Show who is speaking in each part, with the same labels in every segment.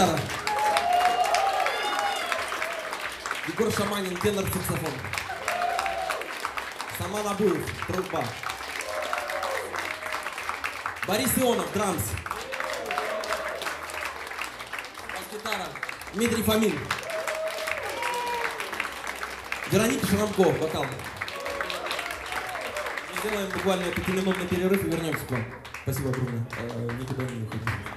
Speaker 1: Гитара. Егор Шаманин, тенор, саксофон. Саман Абуев, труба. Борис Ионов, драмс. Бас-гитара. Дмитрий Фомин. Вероника Шрамко, вокал. Сделаем буквально пятиминутный перерыв и вернемся к вам. Спасибо огромное. Никуда не уходите.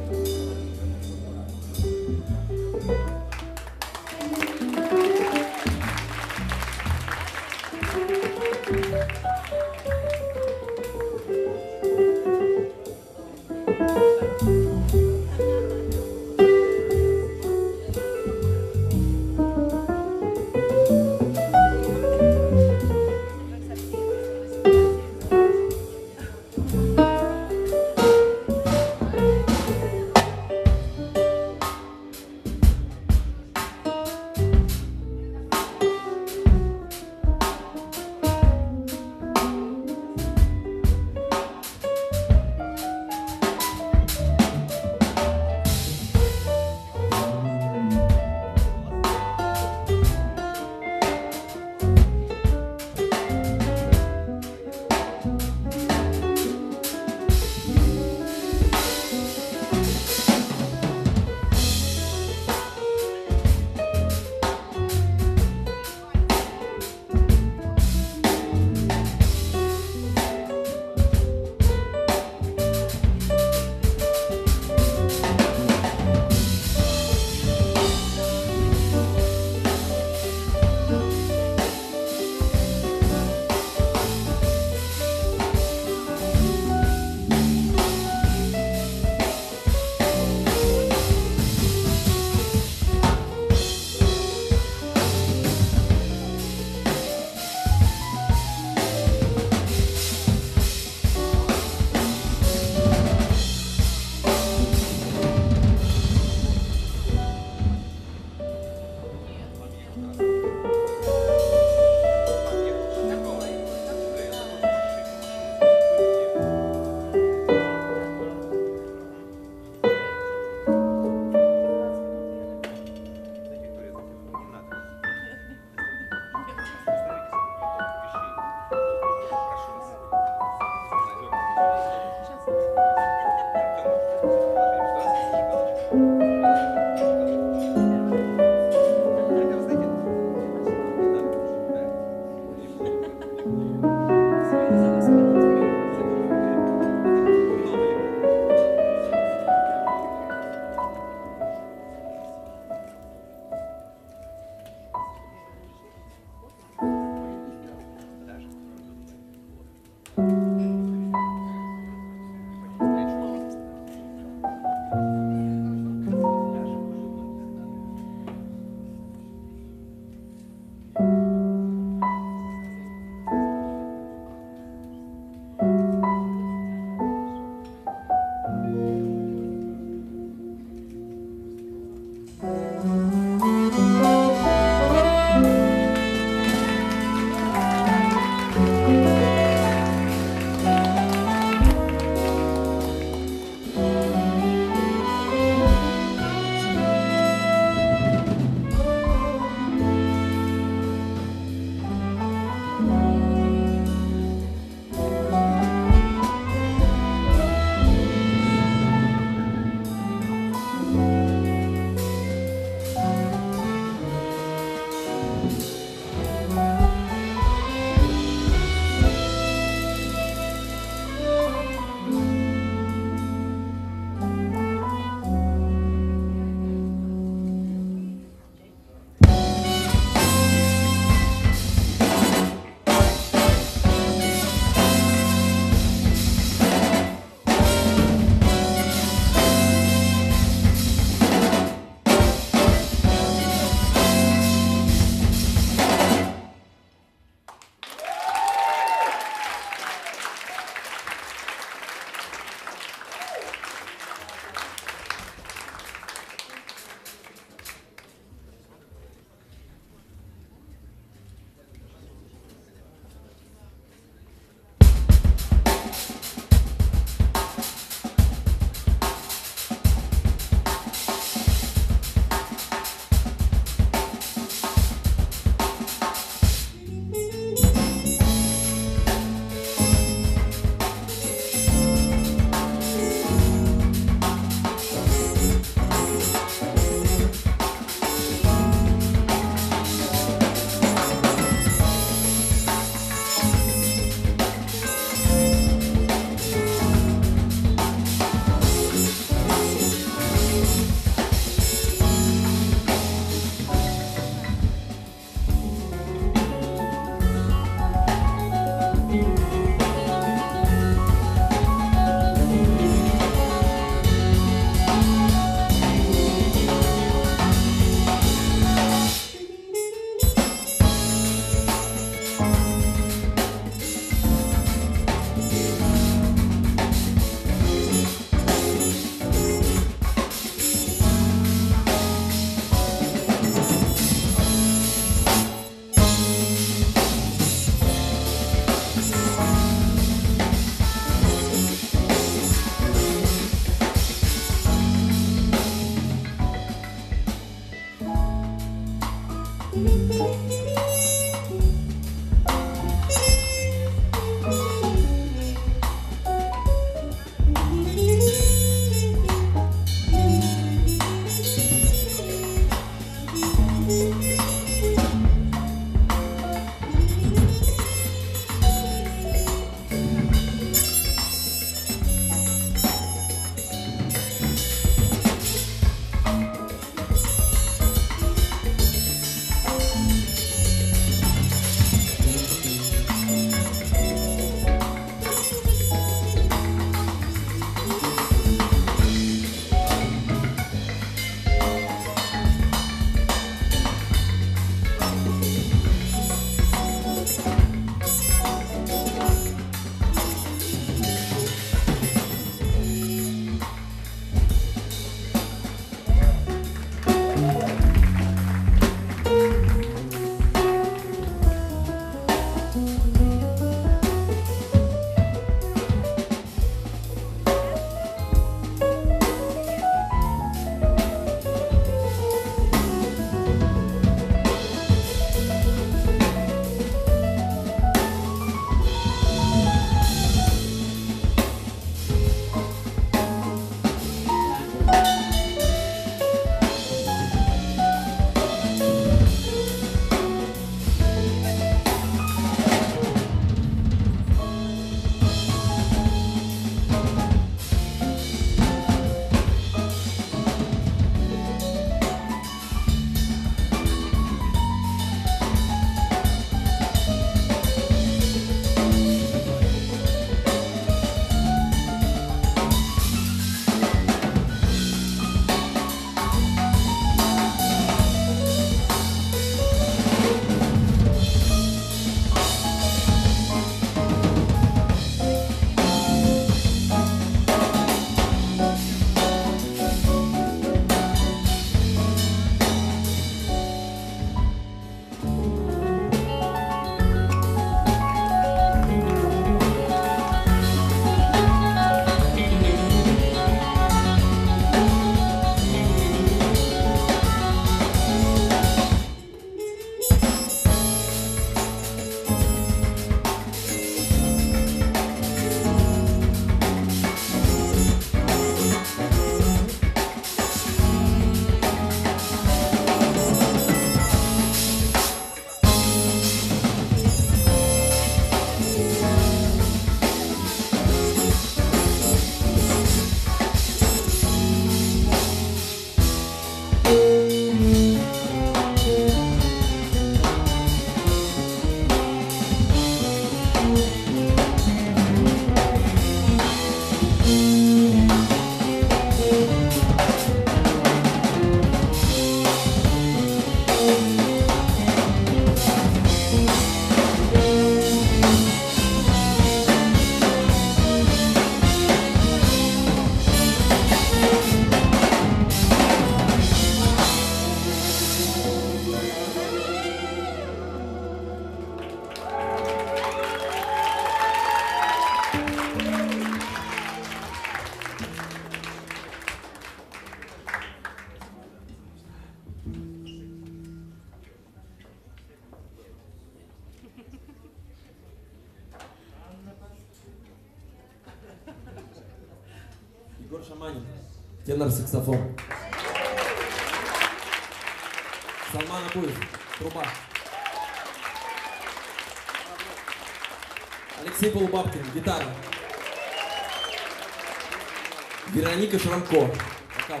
Speaker 1: Вероника Шрамко, вокал.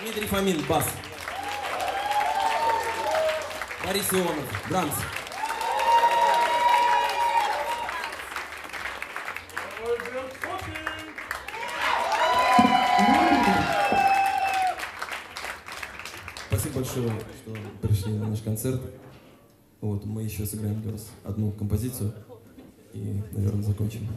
Speaker 1: Дмитрий Фомин, бас. Борис Ионов, драмс. Спасибо большое, что пришли на наш концерт. Вот, мы еще сыграем для вас одну композицию и, наверное, закончим.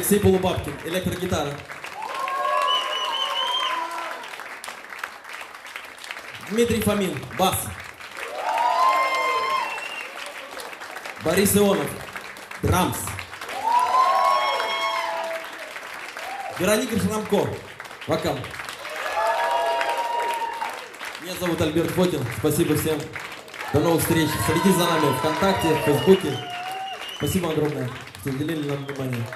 Speaker 1: Алексей Полубабкин, электрогитара. Дмитрий Фомин, бас. Борис Ионов, драмс. Вероника Шрамко, вокал. Меня зовут Альберт Фокин. Спасибо всем. До новых встреч. Следите за нами ВКонтакте, в Фейсбуке. Спасибо огромное, что уделили нам внимание.